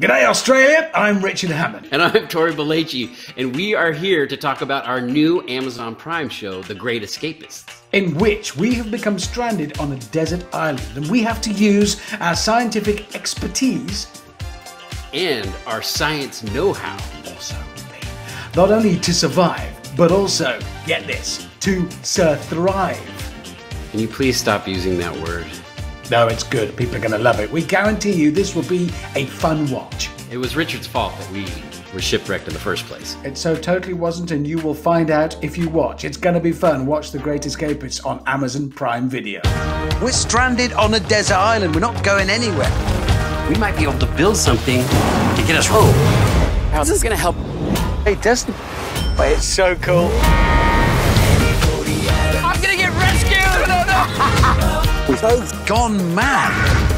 G'day, Australia. I'm Richard Hammond. And I'm Tory Belleci, and we are here to talk about our new Amazon Prime show, The Great Escapists. In which we have become stranded on a desert island and we have to use our scientific expertise and our science know how. Also, not only to survive, but also, get this, to thrive. Can you please stop using that word? No, it's good. People are going to love it. We guarantee you this will be a fun watch. It was Richard's fault that we were shipwrecked in the first place. It so totally wasn't, and you will find out if you watch. It's going to be fun. Watch The Great Escape. It's on Amazon Prime Video. We're stranded on a desert island. We're not going anywhere. We might be able to build something to get us home. How's this going to help? Hey, Destin. But it's so cool. Both gone mad.